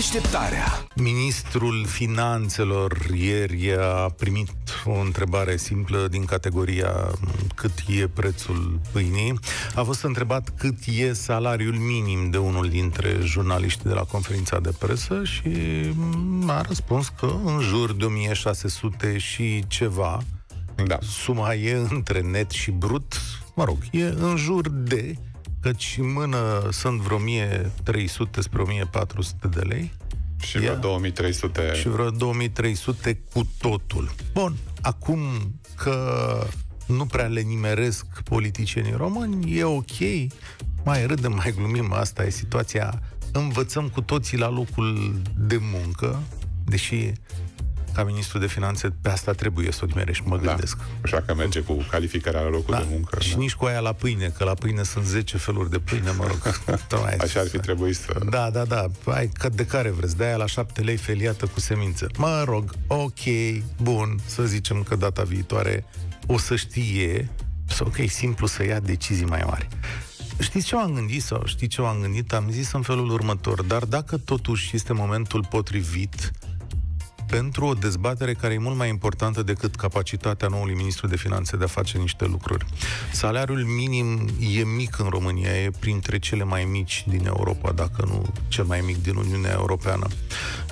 Deșteptarea Ministrul Finanțelor ieri a primit o întrebare simplă din categoria cât e prețul pâinii. A fost întrebat cât e salariul minim de unul dintre jurnaliștii de la conferința de presă și a răspuns că în jur de 1600 și ceva. Da. Suma e între net și brut, mă rog, e în jur de căci în mână sunt vreo 1300 spre 1400 de lei. Și vreo 2300. Și vreo 2300 cu totul. Bun, acum că nu prea le nimeresc politicienii români, e ok, mai râdem, mai glumim, asta e situația. Învățăm cu toții la locul de muncă, deși ca ministru de finanțe, pe asta trebuie să o nimerești, mă da. gândesc. Așa că merge cu calificarea la locul da. de muncă. Și da. nici cu aia la pâine, că la pâine sunt 10 feluri de pâine, mă rog. Așa ar fi trebuit să... Da, da, da. Ai, de care vreți? De aia la 7 lei feliată cu semințe. Mă rog, ok, bun, să zicem că data viitoare o să știe, sau că e simplu să ia decizii mai mari. Știți ce am gândit sau știți ce am gândit? Am zis în felul următor, dar dacă totuși este momentul potrivit pentru o dezbatere care e mult mai importantă decât capacitatea noului ministru de finanțe de a face niște lucruri. Salariul minim e mic în România, e printre cele mai mici din Europa, dacă nu cel mai mic din Uniunea Europeană.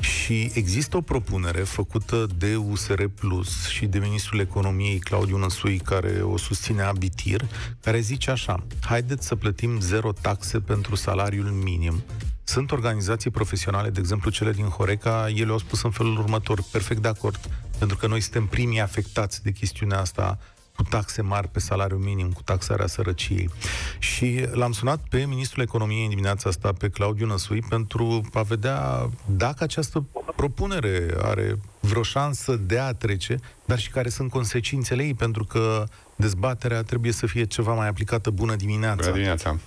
Și există o propunere făcută de USR Plus și de ministrul economiei Claudiu Năsui, care o susține abitir, care zice așa, haideți să plătim zero taxe pentru salariul minim sunt organizații profesionale, de exemplu cele din Horeca, ele au spus în felul următor, perfect de acord, pentru că noi suntem primii afectați de chestiunea asta cu taxe mari pe salariu minim, cu taxarea sărăciei. Și l-am sunat pe Ministrul Economiei în dimineața asta, pe Claudiu Năsui, pentru a vedea dacă această propunere are vreo șansă de a trece, dar și care sunt consecințele ei, pentru că dezbaterea trebuie să fie ceva mai aplicată. Bună dimineața! Bună dimineața!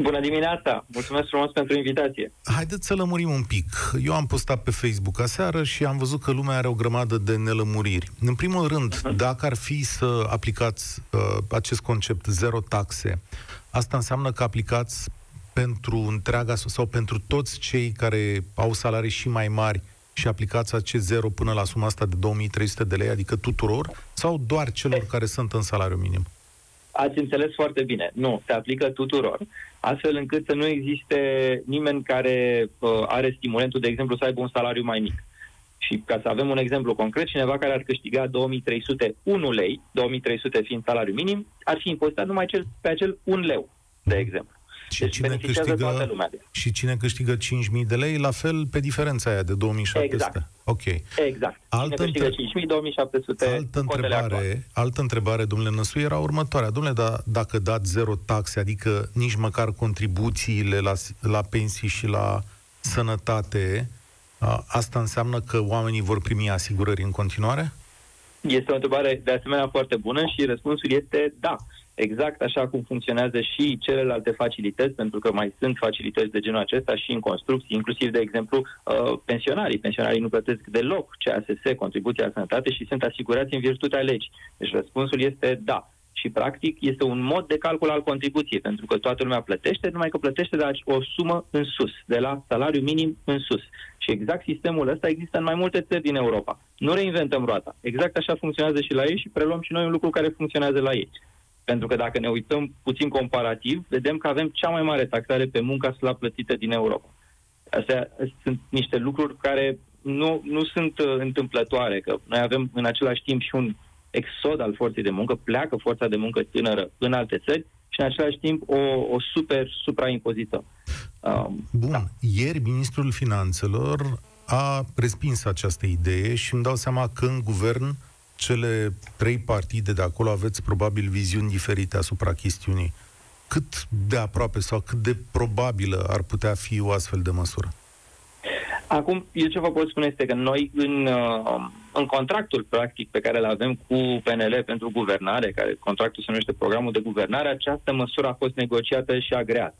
Bună dimineața! Mulțumesc frumos pentru invitație. Haideți să lămurim un pic. Eu am postat pe Facebook aseară și am văzut că lumea are o grămadă de nelămuriri. În primul rând, uh-huh. dacă ar fi să aplicați uh, acest concept zero taxe, asta înseamnă că aplicați pentru întreaga sau pentru toți cei care au salarii și mai mari și aplicați acest zero până la suma asta de 2300 de lei, adică tuturor, sau doar celor care sunt în salariu minim? Ați înțeles foarte bine. Nu, se aplică tuturor, astfel încât să nu existe nimeni care uh, are stimulentul, de exemplu, să aibă un salariu mai mic. Și ca să avem un exemplu concret, cineva care ar câștiga 2301 lei, 2300 fiind salariu minim, ar fi impozitat numai cel, pe acel 1 leu, de exemplu. Și deci cine, câștigă, și cine câștigă 5.000 de lei, la fel pe diferența aia de 2.700. Exact. Ok. Exact. Altă, cine între... 5.000, 2.700 altă întrebare, altă întrebare, domnule Năsu, era următoarea. Domnule, da, dacă dați zero taxe, adică nici măcar contribuțiile la, la pensii și la sănătate, a, asta înseamnă că oamenii vor primi asigurări în continuare? Este o întrebare de asemenea foarte bună și răspunsul este da exact așa cum funcționează și celelalte facilități, pentru că mai sunt facilități de genul acesta și în construcții, inclusiv, de exemplu, uh, pensionarii. Pensionarii nu plătesc deloc CASS, contribuția la sănătate, și sunt asigurați în virtutea legii. Deci răspunsul este da. Și, practic, este un mod de calcul al contribuției, pentru că toată lumea plătește, numai că plătește de la o sumă în sus, de la salariu minim în sus. Și exact sistemul ăsta există în mai multe țări din Europa. Nu reinventăm roata. Exact așa funcționează și la ei și preluăm și noi un lucru care funcționează la ei. Pentru că dacă ne uităm puțin comparativ, vedem că avem cea mai mare taxare pe munca slab plătită din Europa. Astea sunt niște lucruri care nu, nu sunt uh, întâmplătoare, că noi avem în același timp și un exod al forței de muncă, pleacă forța de muncă tânără în alte țări și în același timp o, o super supraimpozită. Um, Bun. Da. Ieri ministrul finanțelor a respins această idee și îmi dau seama că în guvern cele trei partide de acolo aveți probabil viziuni diferite asupra chestiunii. Cât de aproape sau cât de probabilă ar putea fi o astfel de măsură? Acum, eu ce vă pot spune este că noi în, uh, în contractul practic pe care îl avem cu PNL pentru guvernare, care contractul se numește programul de guvernare, această măsură a fost negociată și agreată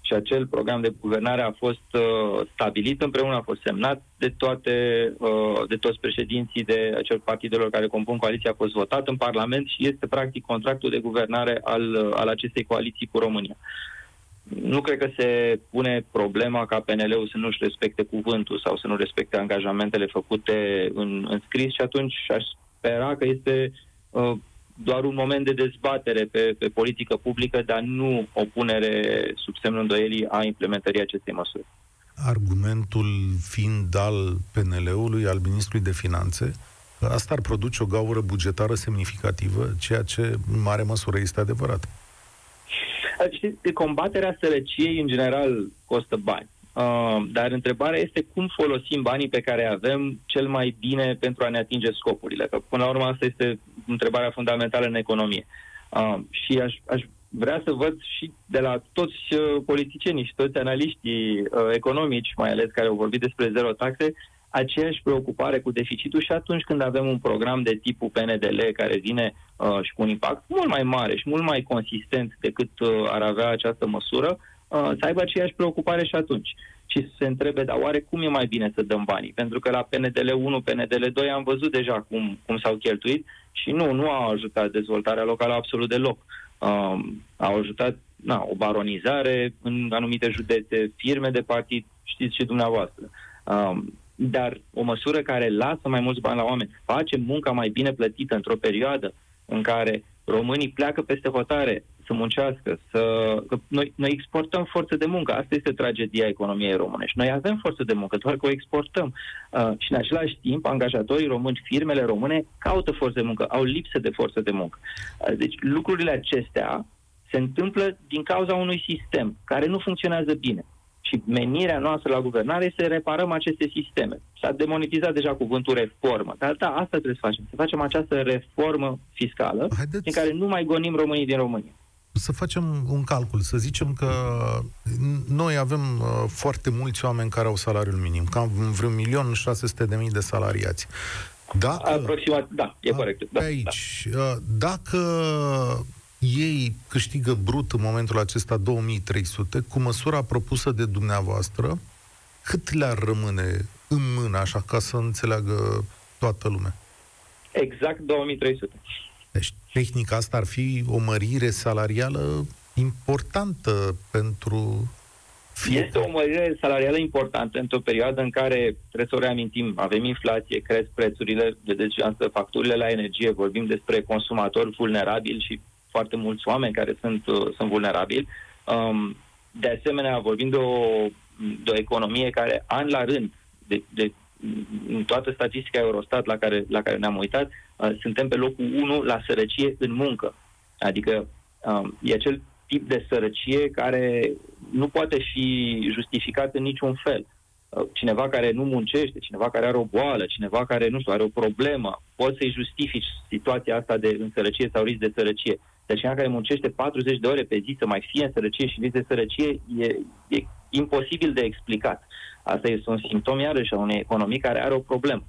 și acel program de guvernare a fost uh, stabilit împreună, a fost semnat de toate, uh, de toți președinții de acel partidelor care compun coaliția, a fost votat în Parlament și este practic contractul de guvernare al, uh, al acestei coaliții cu România. nu cred că se pune problema ca PNL-ul să nu-și respecte cuvântul sau să nu respecte angajamentele făcute în, în scris și atunci aș spera că este uh, doar un moment de dezbatere pe, pe politică publică, dar nu o punere sub semnul îndoielii a implementării acestei măsuri. Argumentul fiind al PNL-ului, al Ministrului de Finanțe, asta ar produce o gaură bugetară semnificativă, ceea ce în mare măsură este adevărat. Știți, combaterea sărăciei în general costă bani. Uh, dar întrebarea este cum folosim banii pe care avem cel mai bine pentru a ne atinge scopurile. Că până la urmă asta este întrebarea fundamentală în economie. Uh, și aș, aș vrea să văd și de la toți uh, politicienii și toți analiștii uh, economici, mai ales care au vorbit despre zero taxe, aceeași preocupare cu deficitul și atunci când avem un program de tipul PNDL care vine uh, și cu un impact mult mai mare și mult mai consistent decât uh, ar avea această măsură, uh, să aibă aceeași preocupare și atunci. Și să se întrebe, dar oare cum e mai bine să dăm banii? Pentru că la PNDL 1, PNDL 2 am văzut deja cum, cum s-au cheltuit și nu, nu au ajutat dezvoltarea locală absolut deloc. Uh, au ajutat na, o baronizare în anumite județe, firme de partid, știți și dumneavoastră. Uh, dar o măsură care lasă mai mulți bani la oameni, face munca mai bine plătită într-o perioadă în care românii pleacă peste hotare să muncească, să... Că noi, noi exportăm forță de muncă. Asta este tragedia economiei românești. Noi avem forță de muncă, doar că o exportăm. Uh, și în același timp, angajatorii români, firmele române, caută forță de muncă, au lipsă de forță de muncă. Uh, deci lucrurile acestea se întâmplă din cauza unui sistem care nu funcționează bine. Și menirea noastră la guvernare este să reparăm aceste sisteme. S-a demonetizat deja cuvântul reformă. Dar da, asta trebuie să facem. Să facem această reformă fiscală Haideți... în care nu mai gonim românii din România. Să facem un calcul. Să zicem că noi avem uh, foarte mulți oameni care au salariul minim. Cam vreun milion șase de mii de salariați. Dacă, Aproximat, da, e corect. Da, aici, da. dacă ei câștigă brut în momentul acesta 2300, cu măsura propusă de dumneavoastră, cât le-ar rămâne în mână, așa, ca să înțeleagă toată lumea? Exact 2300. Deci, tehnica asta ar fi o mărire salarială importantă pentru este o mărire salarială importantă într-o perioadă în care, trebuie să o reamintim, avem inflație, cresc prețurile, de deci facturile la energie, vorbim despre consumatori vulnerabili și foarte mulți oameni care sunt, uh, sunt vulnerabili. Um, de asemenea, vorbim de o, de o economie care, an la rând, de, de, în toată statistica Eurostat la care, la care ne-am uitat, uh, suntem pe locul 1 la sărăcie în muncă. Adică um, e acel tip de sărăcie care nu poate fi justificat în niciun fel. Uh, cineva care nu muncește, cineva care are o boală, cineva care, nu știu, are o problemă, poți să-i justifici situația asta de însărăcie sau risc de sărăcie. Dar cineva care muncește 40 de ore pe zi să mai fie în sărăcie și risc de sărăcie e, e imposibil de explicat. Asta este un simptom iarăși a unei economii care are o problemă.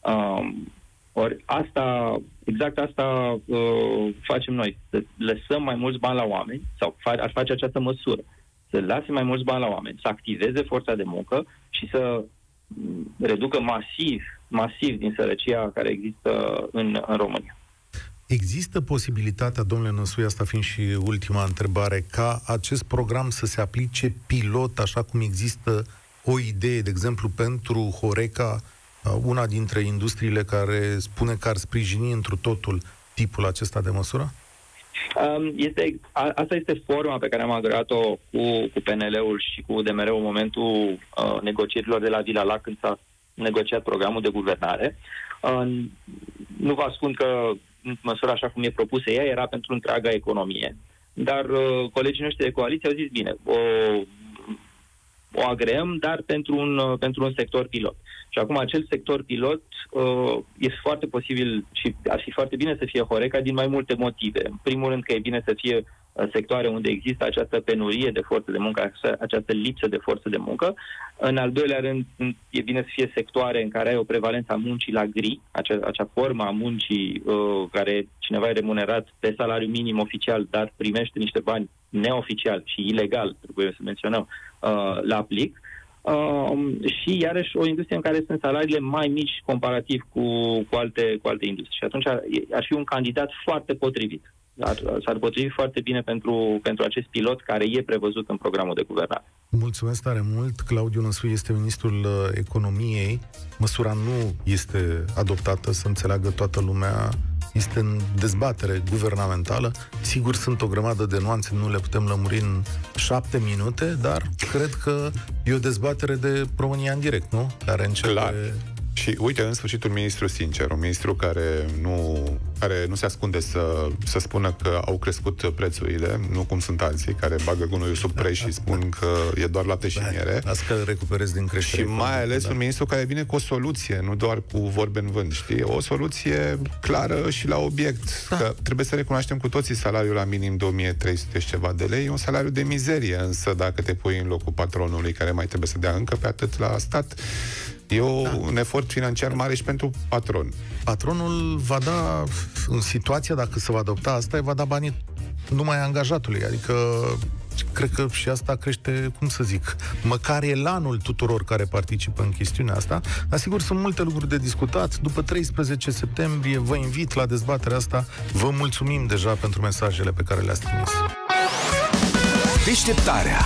Um, ori asta, exact asta uh, facem noi, să lăsăm mai mulți bani la oameni, sau fa- ar face această măsură, să lase mai mulți bani la oameni, să activeze forța de muncă și să mm, reducă masiv, masiv din sărăcia care există în, în România. Există posibilitatea, domnule Năsui, asta fiind și ultima întrebare, ca acest program să se aplice pilot, așa cum există o idee, de exemplu, pentru Horeca, una dintre industriile care spune că ar sprijini întru totul tipul acesta de măsură? Um, este, a, asta este forma pe care am agreat-o cu, cu PNL-ul și cu DMR-ul în momentul uh, negocierilor de la Vila La când s-a negociat programul de guvernare. Uh, nu vă spun că măsura așa cum e propusă ea era pentru întreaga economie. Dar uh, colegii noștri de coaliție au zis, bine, o, o agreăm, dar pentru un, uh, pentru un sector pilot. Și acum acel sector pilot uh, este foarte posibil și ar fi foarte bine să fie Horeca din mai multe motive. În primul rând că e bine să fie uh, sectoare unde există această penurie de forță de muncă, această lipsă de forță de muncă. În al doilea rând, e bine să fie sectoare în care ai o prevalență a muncii la gri, acea, acea formă a muncii uh, care cineva e remunerat pe salariu minim oficial, dar primește niște bani neoficial și ilegal, trebuie să menționăm, uh, la aplic. Uh, și iarăși o industrie în care sunt salariile mai mici comparativ cu, cu, alte, cu alte industrie. Și atunci ar, ar fi un candidat foarte potrivit ar, s-ar potrivi foarte bine pentru, pentru acest pilot care e prevăzut în programul de guvernare. Mulțumesc tare mult. Claudiu Năsu este ministrul uh, economiei. Măsura nu este adoptată, să înțeleagă toată lumea este în dezbatere guvernamentală. Sigur, sunt o grămadă de nuanțe, nu le putem lămuri în șapte minute, dar cred că e o dezbatere de România în direct, nu? Care începe... Clar. Și uite, în sfârșit, un ministru sincer, un ministru care nu, care nu se ascunde să, să spună că au crescut prețurile, nu cum sunt alții, care bagă gunoiul sub preț și spun că e doar lapte și da, miere. Las că recuperezi din creștere. Și mai ales da. un ministru care vine cu o soluție, nu doar cu vorbe în vânt, știi? O soluție clară și la obiect. Da. Că trebuie să recunoaștem cu toții salariul la minim 2300 și ceva de lei, e un salariu de mizerie, însă dacă te pui în locul patronului care mai trebuie să dea încă pe atât la stat, E o, da. un efort financiar mare și pentru patron. Patronul va da, în situația, dacă se va adopta asta, va da banii numai angajatului. Adică cred că și asta crește, cum să zic, măcar elanul tuturor care participă în chestiunea asta. Dar sigur, sunt multe lucruri de discutat. După 13 septembrie vă invit la dezbaterea asta. Vă mulțumim deja pentru mesajele pe care le-ați trimis. Deșteptarea